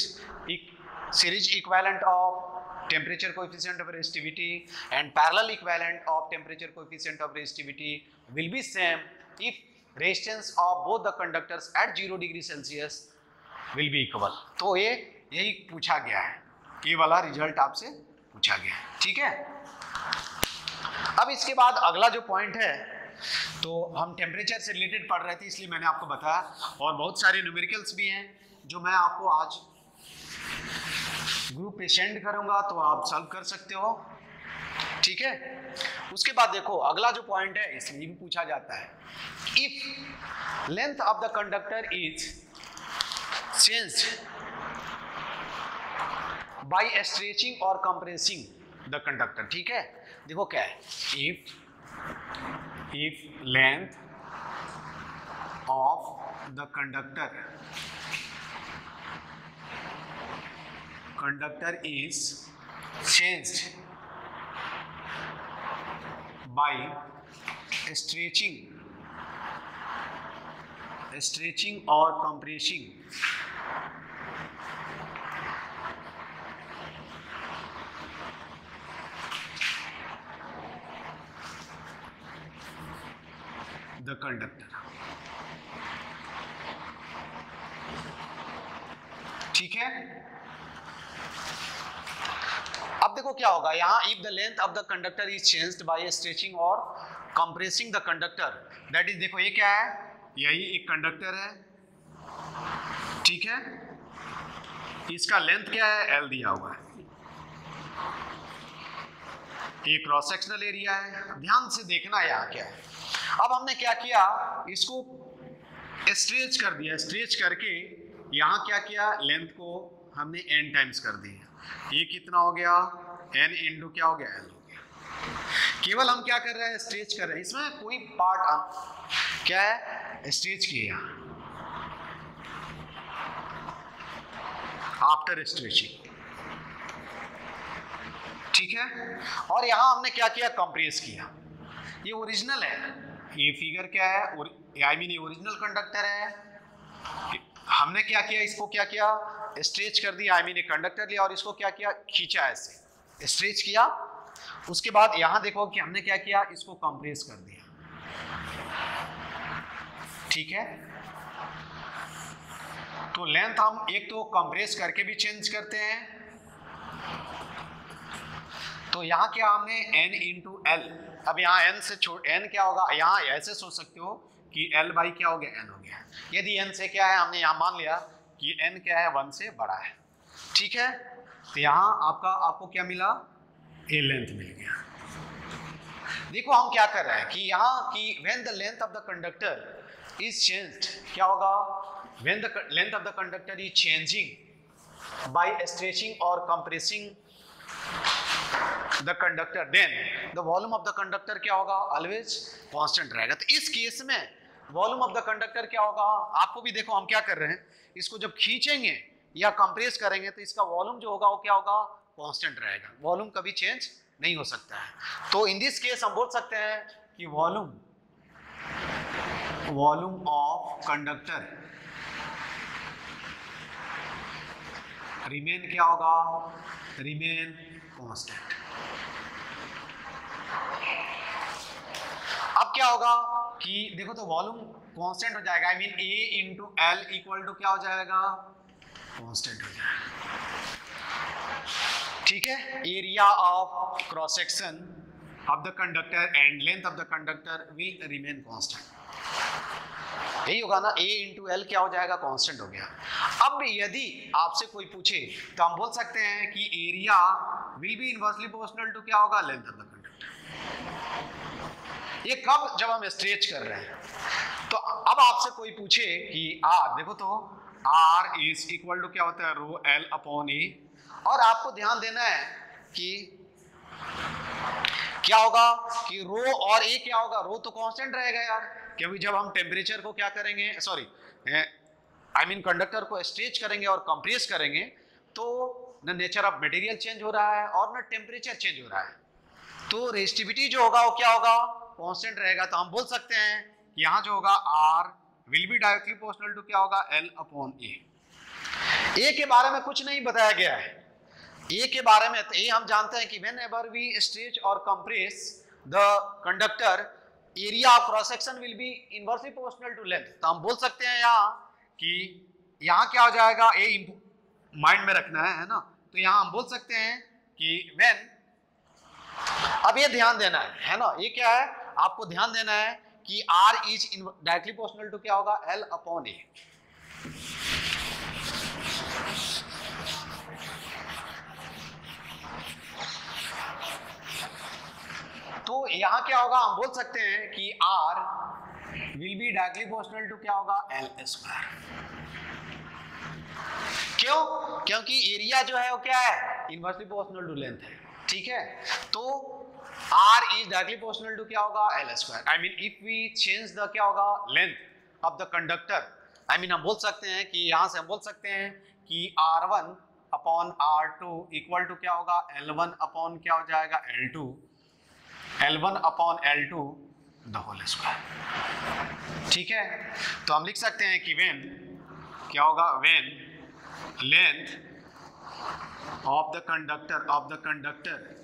series equivalent of temperature coefficient of resistivity and parallel equivalent of temperature coefficient of resistivity will be same if resistance of both the conductors at zero degree Celsius will be equal तो ये यही पूछा गया है ये वाला रिजल्ट आपसे पूछा गया है ठीक है अब इसके बाद अगला जो पॉइंट है तो हम टेम्परेचर से रिलेटेड पढ़ रहे थे इसलिए मैंने आपको बताया और बहुत सारे न्यूमेरिकल्स भी हैं जो मैं आपको आज ग्रुप पे सेंड करूंगा तो आप सॉल्व कर सकते हो ठीक है उसके बाद देखो अगला जो पॉइंट है इसलिए भी पूछा जाता है if length of the conductor is change by stretching और कंप्रेसिंग द कंडक्टर ठीक है देखो क्या है if if length of the conductor conductor is changed by stretching stretching और कंप्रेसिंग the conductor ठीक है अब देखो क्या होगा यहां if the length of the conductor is changed by stretching और compressing the conductor that is देखो ये क्या है यही एक कंडक्टर है ठीक है इसका लेंथ क्या है एल दिया हुआ है ये क्रॉस सेक्शनल एरिया है ध्यान से देखना यहां क्या है अब हमने क्या किया इसको स्ट्रेच कर दिया स्ट्रेच करके यहाँ क्या किया लेंथ को हमने एन टाइम्स कर दिया ये कितना हो गया एन इंटू क्या हो गया एल हो गया केवल हम क्या कर रहे हैं स्ट्रेच कर रहे हैं इसमें कोई पार्ट क्या है स्ट्रेच किया आफ्टर स्ट्रेचिंग ठीक है और यहां हमने क्या किया कंप्रेस किया ये ओरिजिनल है ये फिगर क्या है और आई मीन ये ओरिजिनल कंडक्टर है हमने क्या किया इसको क्या किया स्ट्रेच कर दिया आई मीन ये कंडक्टर लिया और इसको क्या किया खींचा ऐसे स्ट्रेच किया उसके बाद यहां देखो कि हमने क्या किया इसको कंप्रेस कर दिया ठीक है तो लेंथ हम एक तो कंप्रेस करके भी चेंज करते हैं तो यहां क्या हमने n इंटू एल अब यहाँ एन से एन क्या होगा यहाँ ऐसे सोच सकते हो कि एल बाई क्या हो गया एन हो गया यदि एन से क्या है हमने यहाँ मान लिया कि एन क्या है वन से बड़ा है ठीक है तो यहाँ आपका आपको क्या मिला ए लेंथ मिल गया देखो हम क्या कर रहे हैं कि यहाँ की when the length of the conductor is change क्या होगा when the length of the conductor is changing by stretching और compressing the conductor then the volume of the conductor क्या होगा ऑलवेज कॉन्स्टेंट रहेगा तो इस केस में वॉल्यूम ऑफ द कंडक्टर क्या होगा आपको भी देखो हम क्या कर रहे हैं इसको जब खींचेंगे या कंप्रेस करेंगे तो इसका वॉल्यूम जो होगा वो क्या होगा कांस्टेंट रहेगा वॉल्यूम कभी चेंज नहीं हो सकता है तो इन दिस केस हम बोल सकते हैं कि volume volume of conductor remain क्या होगा रिमेन कांस्टेंट अब क्या होगा कि देखो तो वॉल्यूम कांस्टेंट हो जाएगा I mean A into L equal to क्या हो जाएगा कांस्टेंट हो जाएगा ठीक है area of cross section of the conductor and length of the conductor will remain constant. यही होगा ना a इंटू एल क्या हो जाएगा कांस्टेंट हो गया अब यदि आपसे कोई पूछे तो हम बोल सकते हैं कि area we be inversely proportional to क्या होगा लेंथ ऑफ द कंडक्टर ये कब जब हम स्ट्रेच कर रहे हैं तो अब आपसे कोई पूछे कि आ देखो तो आर इज इक्वल टू क्या होता है रो एल अपॉन ए और आपको ध्यान देना है कि क्या होगा कि रो और ए क्या होगा रो तो कांस्टेंट रहेगा यार क्योंकि जब हम टेम्परेचर को क्या करेंगे सॉरी आई मीन कंडक्टर को स्ट्रेच करेंगे और कंप्रेस करेंगे तो ना नेचर ऑफ मटेरियल चेंज हो रहा है और ना टेम्परेचर चेंज हो रहा है तो रेजिस्टिविटी जो होगा वो क्या होगा कॉन्स्टेंट रहेगा तो हम बोल सकते हैं कि यहाँ जो होगा R will be directly proportional to क्या होगा एल अपॉन ए ए के बारे में कुछ नहीं बताया गया है ए के बारे में तो ए हम जानते हैं कि वेन एवर वी स्ट्रेच और compress the conductor area of cross section will be inversely proportional to length तो हम बोल सकते हैं यहाँ कि यहाँ क्या हो जाएगा ए माइंड में रखना है है ना तो यहां हम बोल सकते हैं कि वेन अब ये ध्यान देना है है ना ये क्या है आपको ध्यान देना है कि आर इज इन डायरेक्टली पोस्टनल टू क्या होगा एल अपॉन ए तो यहां क्या होगा हम बोल सकते हैं कि आर विल बी डायरेक्टली पोस्टनल टू क्या होगा एल स्क्वायर क्यों क्योंकि एरिया जो है वो क्या है इनवर्सली प्रोपोर्शनल टू लेंथ है ठीक है तो r is directly proportional to क्या होगा l square I mean if we change the क्या होगा length of the conductor I mean हम बोल सकते हैं कि यहां से हम बोल सकते हैं कि r1 upon r2 equal to क्या होगा l1 अपॉन क्या हो जाएगा l2 l1 upon l2 the whole square ठीक है तो हम लिख सकते हैं कि वेन क्या होगा when length of the conductor of the conductor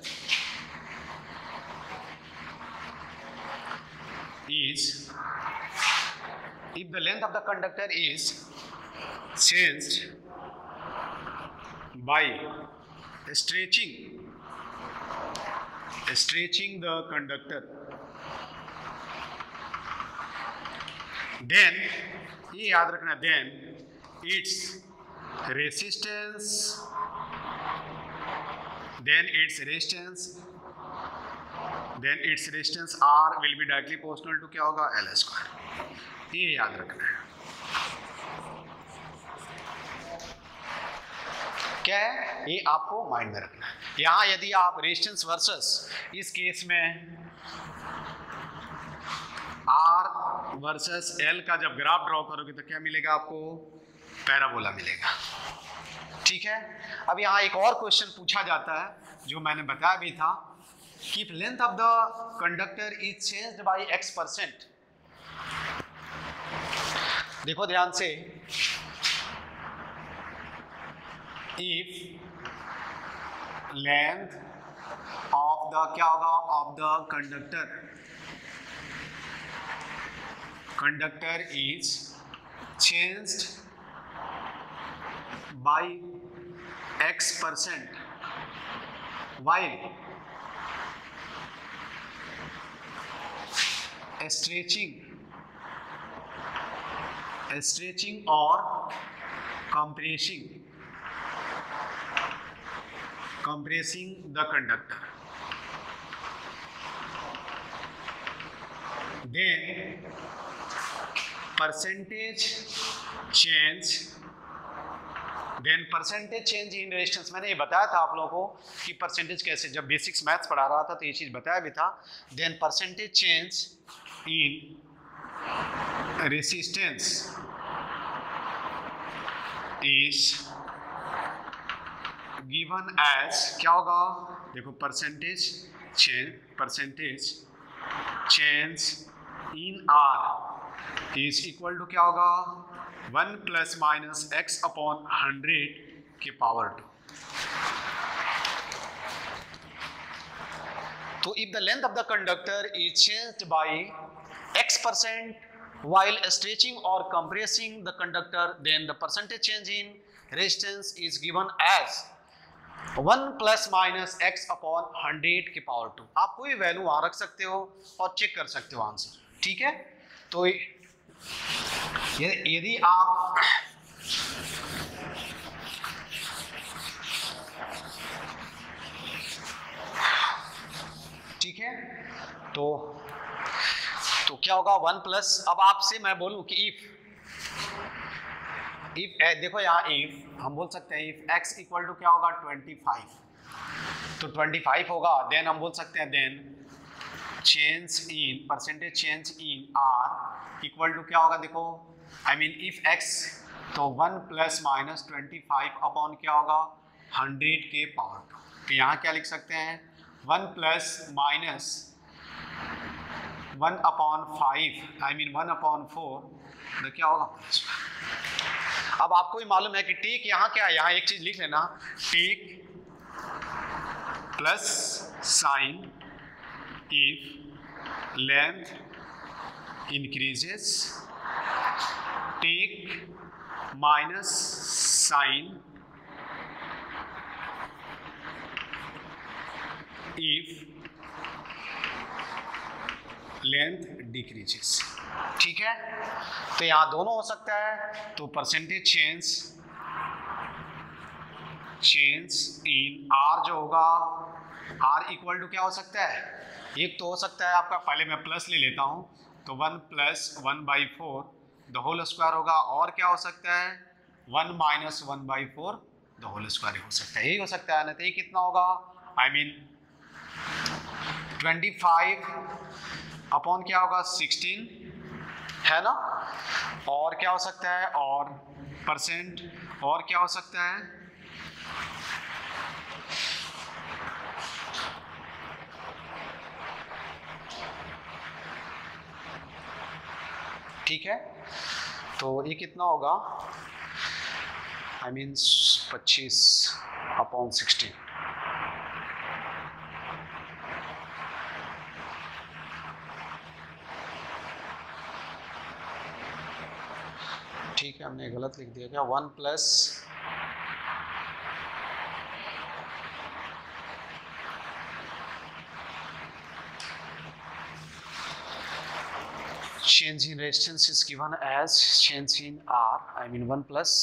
is if the length of the conductor is changed by stretching stretching the conductor then ये याद रखना then its resistance then its resistance then its resistance R will be directly proportional to क्या होगा L square ये याद रखना है क्या है ये आपको माइंड में रखना है यहाँ यदि आप रेजिस्टेंस वर्सेस इस केस में R वर्सेस L का जब ग्राफ ड्रॉ करोगे तो क्या मिलेगा आपको पैराबोला मिलेगा ठीक है अब यहाँ एक और क्वेश्चन पूछा जाता है जो मैंने बताया भी था कि length of the conductor is change changed X percent देखो ध्यान से इफ लेंथ ऑफ द क्या होगा of the conductor conductor is changed by x percent while stretching stretching or compressing compressing the conductor then percentage change then percentage change in resistance मैंने ये बताया था आप लोगों को कि परसेंटेज कैसे जब बेसिक्स मैथ्स पढ़ा रहा था तो ये चीज़ बताया भी था then percentage change in resistance is given as क्या होगा देखो percentage change percentage change in R is equal to क्या होगा one plus minus X upon hundred के पावर टू तो if the length of the conductor is change by X percent while stretching और compressing the conductor then the percentage change in resistance is given as one plus minus X upon hundred के पावर टू आप कोई वैल्यू आ रख सकते हो और चेक कर सकते हो आंसर ठीक है तो यदि आप ठीक है तो तो क्या होगा वन प्लस अब आपसे मैं बोलूं कि इफ इफ देखो यहाँ इफ हम बोल सकते हैं इफ एक्स इक्वल टू क्या होगा ट्वेंटी फाइव तो ट्वेंटी फाइव होगा देन हम बोल सकते हैं then change in percentage change in R equal to क्या होगा देखो आई मीन इफ एक्स तो one plus minus twenty five upon क्या होगा हंड्रेड के पावर टू तो यहाँ क्या लिख सकते हैं one plus minus one upon five I mean one upon four तो क्या होगा अब आपको भी मालूम है कि टीक यहाँ क्या है यहाँ एक चीज़ लिख लेना take plus sign if length increases take minus sign if length decreases ठीक है तो यहां दोनों हो सकता है तो percentage change change in R जो होगा आर इक्वल टू क्या हो सकता है एक तो हो सकता है आपका पहले मैं प्लस ले लेता हूं तो one plus one by four the whole square होगा और क्या हो सकता है one minus one by four the whole square हो सकता है यही हो सकता है ना तो ये कितना होगा I mean twenty five upon क्या होगा सिक्सटीन है ना और क्या हो सकता है और परसेंट और क्या हो सकता है ठीक है तो ये कितना होगा आई मीन पच्चीस अपॉन सिक्सटीन ठीक है हमने गलत लिख दिया क्या one plus change in resistance is given as change in R, I mean 1 plus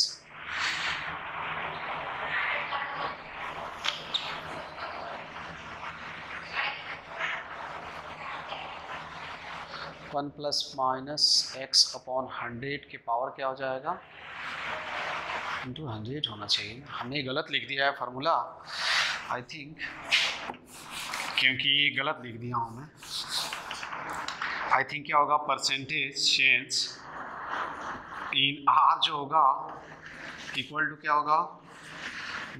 one plus minus X upon hundred के पावर क्या हो जाएगा इंटू हंड्रेड होना चाहिए हमने गलत लिख दिया है फार्मूला आई थिंक क्योंकि गलत लिख दिया हूँ मैं आई थिंक क्या होगा परसेंटेज चेंज इन आर जो होगा इक्वल टू क्या होगा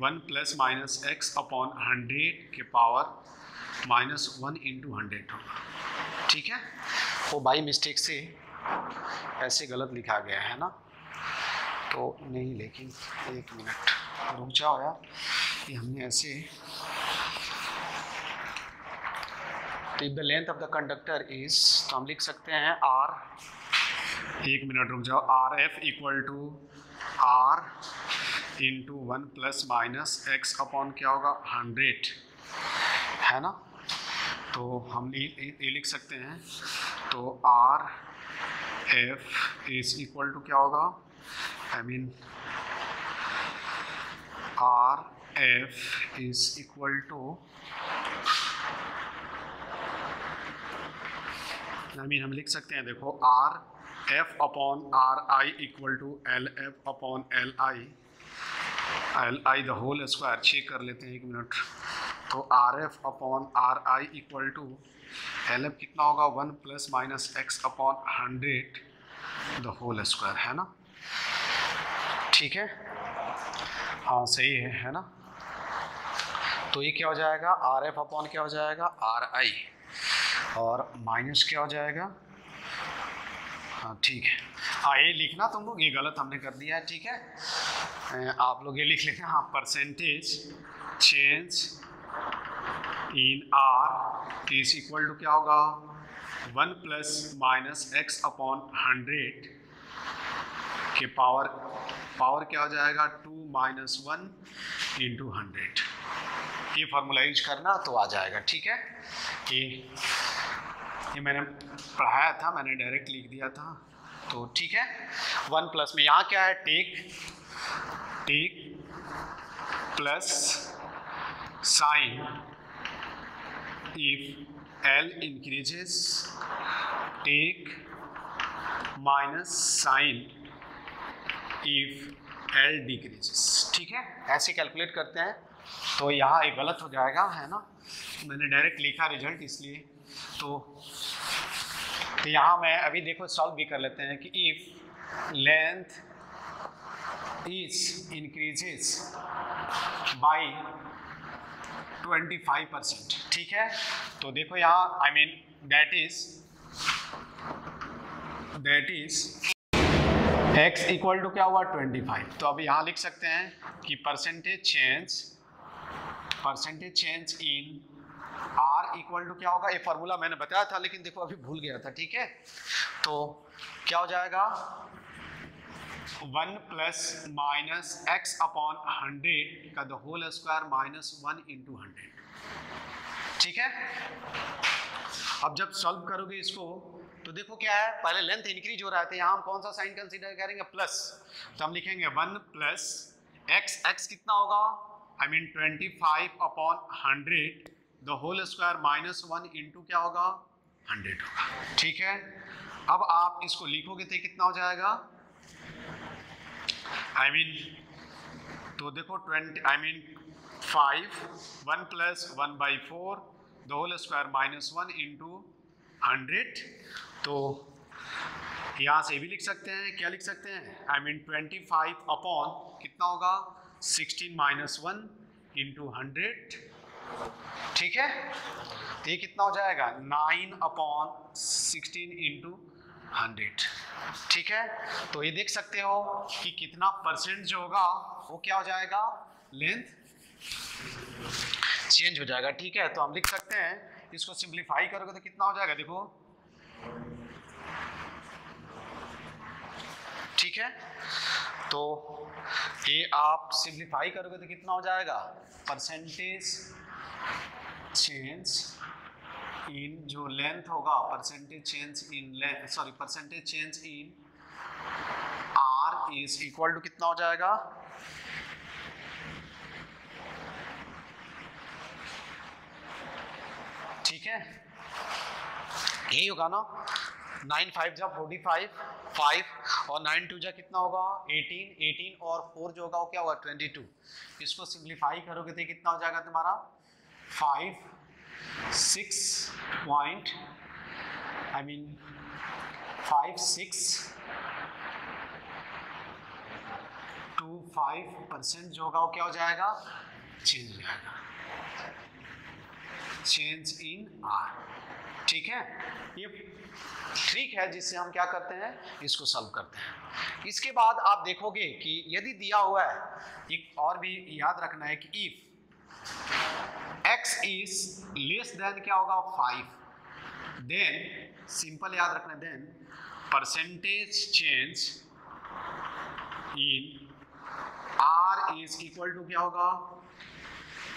one plus minus X upon hundred के power minus one into hundred होगा ठीक है वो तो बाई मिस्टेक से ऐसे गलत लिखा गया है ना तो नहीं लेकिन एक मिनट रुक जाओ यार कि हमने ऐसे तो if the length of the conductor is तो हम लिख सकते हैं आर एक मिनट रुक जाओ R F equal to R into one plus minus X upon क्या होगा हंड्रेड है ना तो हम ये लिख सकते हैं तो R F is equal to क्या होगा I mean R F is equal to I mean हम लिख सकते हैं देखो R F upon R I equal to L F upon L I L I the whole square check कर लेते हैं एक मिनट तो R F upon R I equal to L F कितना होगा one plus minus X upon hundred the whole square है ना ठीक है हाँ सही है है ना तो ये क्या हो जाएगा आर एफ अपॉन क्या हो जाएगा आर आई और माइनस क्या हो जाएगा हाँ ठीक है हाँ ये लिखना तुम लोग ये गलत हमने कर दिया है ठीक है आप लोग ये लिख लेते हैं हाँ percentage change in R is equal to क्या होगा one plus minus X upon hundred के पावर पावर क्या हो जाएगा two minus one into hundred ये फार्मूला यूज करना तो आ जाएगा ठीक है ये ये मैंने पढ़ाया था मैंने डायरेक्ट लिख दिया था तो ठीक है वन प्लस में यहाँ क्या है take take plus sign if L increases take minus sign if L decreases ठीक है ऐसे कैलकुलेट करते हैं तो यहाँ ये गलत हो जाएगा है ना मैंने डायरेक्ट लिखा रिजल्ट इसलिए तो यहां यहाँ मैं अभी देखो सॉल्व भी कर लेते हैं कि if length is increases by 25 percent ठीक है तो देखो यहाँ I mean that is that is x equal to क्या हुआ 25 तो अब यहाँ लिख सकते हैं कि percentage change percentage change in R equal to क्या होगा ये फॉर्मूला मैंने बताया था लेकिन देखो अभी भूल गया था ठीक है तो क्या हो जाएगा one plus minus X upon hundred का the whole square minus one into hundred ठीक है अब जब सॉल्व करोगे इसको तो देखो क्या है पहले लेंथ इंक्रीज हो रहा था तो यहां हम कौन सा साइन कंसीडर करेंगे प्लस तो हम लिखेंगे वन प्लस एक्स एक्स कितना होगा I mean twenty five upon hundred the whole square minus one into क्या होगा हंड्रेड होगा ठीक है अब आप इसको लिखोगे तो कितना हो जाएगा आई I मीन mean, तो देखो twenty I mean five one plus one by four the whole square minus one into hundred तो यहाँ से भी लिख सकते हैं क्या लिख सकते हैं I mean twenty five upon कितना होगा sixteen minus one into hundred ठीक है तो ये कितना हो जाएगा nine upon sixteen into hundred ठीक है तो ये देख सकते हो कि कितना परसेंट जो होगा वो क्या हो जाएगा लेंथ चेंज हो जाएगा ठीक है तो हम लिख सकते हैं इसको सिंप्लीफाई करोगे तो कितना हो जाएगा देखो ठीक है तो ये आप सिंप्लीफाई करोगे तो कितना हो जाएगा परसेंटेज चेंज इन जो लेंथ होगा percentage change in sorry percentage change in R is equal to कितना हो जाएगा ठीक है यही होगा ना नाइन फाइव जा फोर्टी फाइव फाइव और नाइन टू जा कितना होगा एटीन एटीन और फोर जो होगा वो क्या होगा ट्वेंटी टू इसको सिंप्लीफाई करोगे तो कितना हो जाएगा तुम्हारा five, six point, I mean five, six, two five percent जो होगा वो क्या हो जाएगा चेंज हो जाएगा चेंज इन आर ठीक है ये ठीक है जिससे हम क्या करते हैं इसको सॉल्व करते हैं इसके बाद आप देखोगे कि यदि दिया हुआ है एक और भी याद रखना है कि if x is less than क्या होगा फाइव देन सिंपल याद रखना then percentage change in R is equal to क्या होगा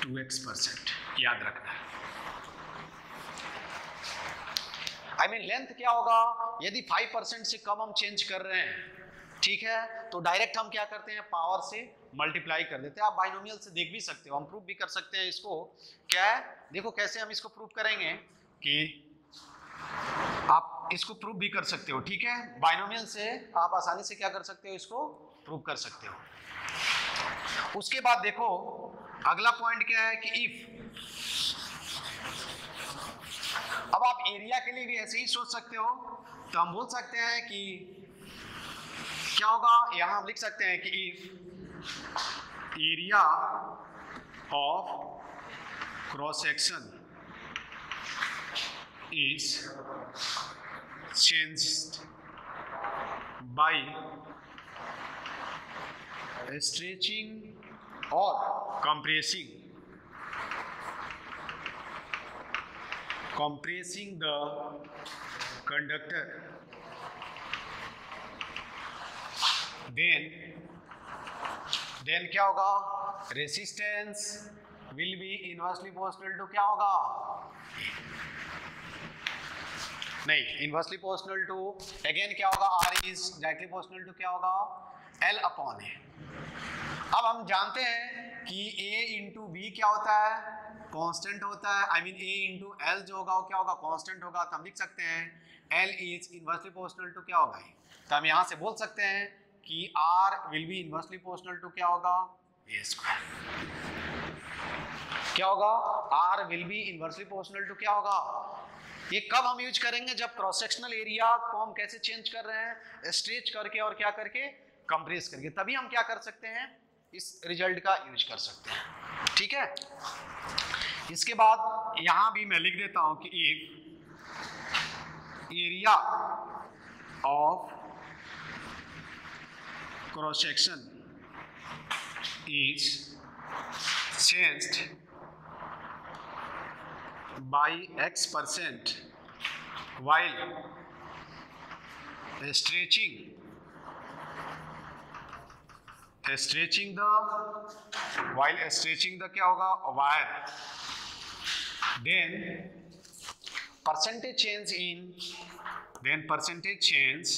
टू एक्स परसेंट याद रखना है आई मीन लेंथ क्या होगा यदि फाइव परसेंट से कम हम चेंज कर रहे हैं ठीक है तो डायरेक्ट हम क्या करते हैं पावर से मल्टीप्लाई कर देते हैं आप बाइनोमियल से देख भी सकते हो हम प्रूफ भी कर सकते हैं इसको क्या है देखो कैसे हम इसको प्रूफ करेंगे कि आप इसको प्रूफ भी कर सकते हो ठीक है बाइनोमियल से आप आसानी से क्या कर सकते हो इसको प्रूफ कर सकते हो उसके बाद देखो अगला पॉइंट क्या है कि इफ अब आप एरिया के लिए भी ऐसे ही सोच सकते हो तो हम बोल सकते हैं कि क्या होगा यहां हम लिख सकते हैं कि if area of cross section is changed by stretching or compressing compressing the conductor then then क्या होगा resistance will be inversely proportional to क्या होगा नहीं इनवर्सली प्रोपोर्शनल टू अगेन क्या होगा R is directly proportional to क्या होगा एल अपॉन ए अब हम जानते हैं कि ए इंटू बी क्या होता है कांस्टेंट होता है I mean A into L जो होगा वो क्या होगा कांस्टेंट होगा तो हम लिख सकते हैं L is inversely proportional to क्या होगा तो हम यहां से बोल सकते हैं कि R will be inversely proportional to क्या होगा ए स्क्वायर क्या होगा R will be inversely proportional to क्या होगा ये कब हम यूज करेंगे जब क्रॉस सेक्शनल एरिया को हम कैसे चेंज कर रहे हैं स्ट्रेच करके और क्या करके कंप्रेस करके तभी हम क्या कर सकते हैं इस रिजल्ट का यूज कर सकते हैं ठीक है इसके बाद यहां भी मैं लिख देता हूं कि एक area of cross section is changed by x percent while stretching stretching the while stretching the क्या होगा wire then percentage change in then percentage change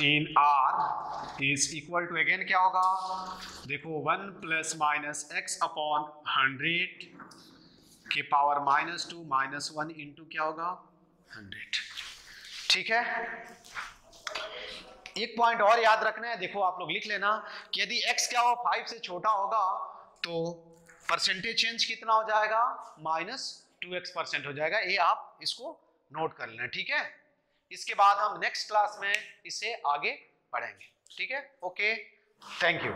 in R is equal to again क्या होगा देखो one plus minus x upon hundred के power minus two minus one into क्या होगा हंड्रेड ठीक है एक पॉइंट और याद रखना है देखो आप लोग लिख लेना कि यदि x क्या हो फाइव से छोटा होगा तो परसेंटेज चेंज कितना हो जाएगा माइनस टू एक्स परसेंट हो जाएगा ये आप इसको नोट कर लेना ठीक है इसके बाद हम नेक्स्ट क्लास में इसे आगे पढ़ेंगे ठीक है ओके थैंक यू